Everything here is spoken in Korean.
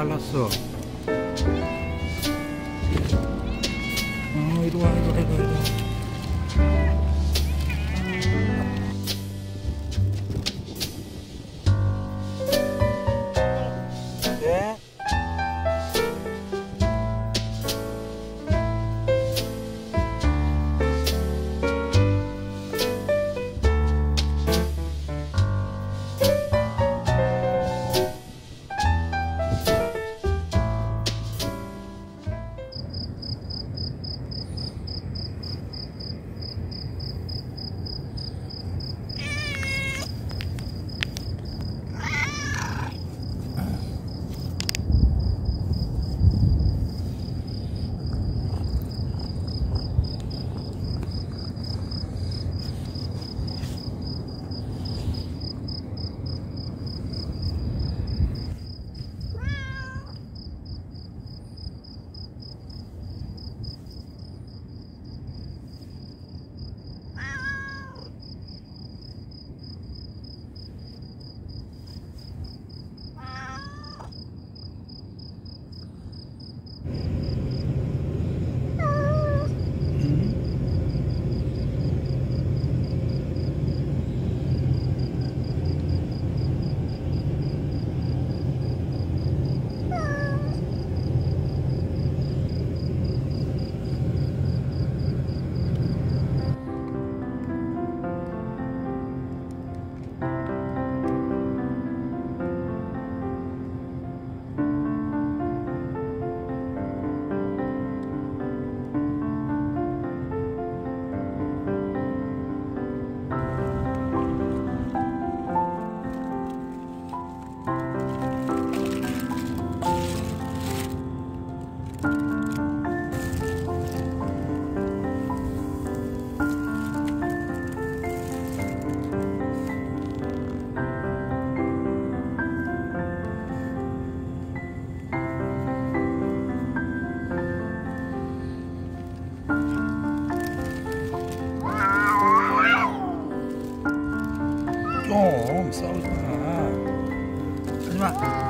잘랐어. 어, 이리 와, 이리 와, 이리 와, 이리 와. 좀 싸우지 마. 啊